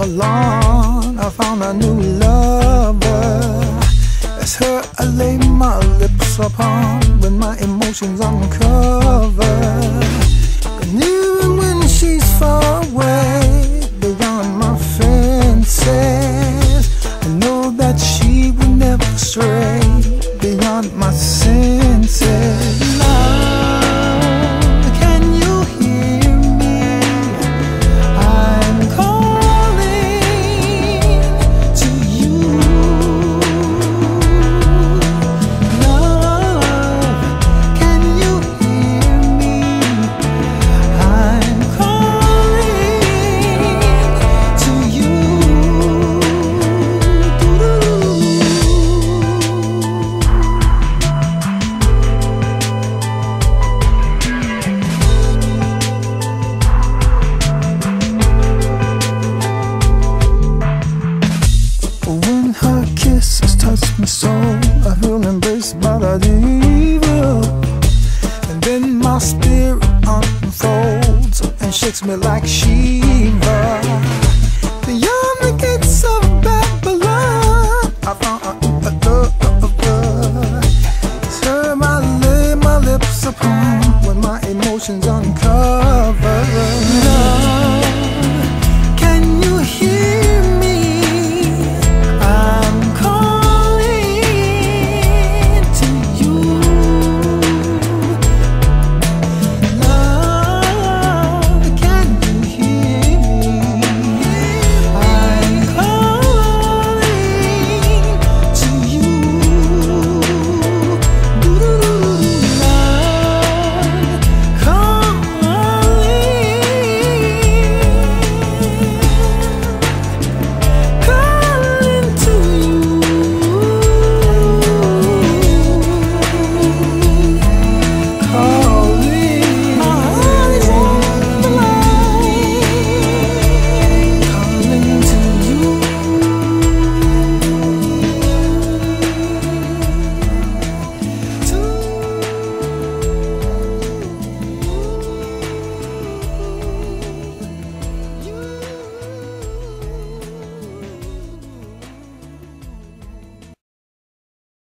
alone I found a new lover. It's her I lay my lips upon When my emotions uncover. my soul I will embrace by I evil. And then my spirit unfolds And shakes me like she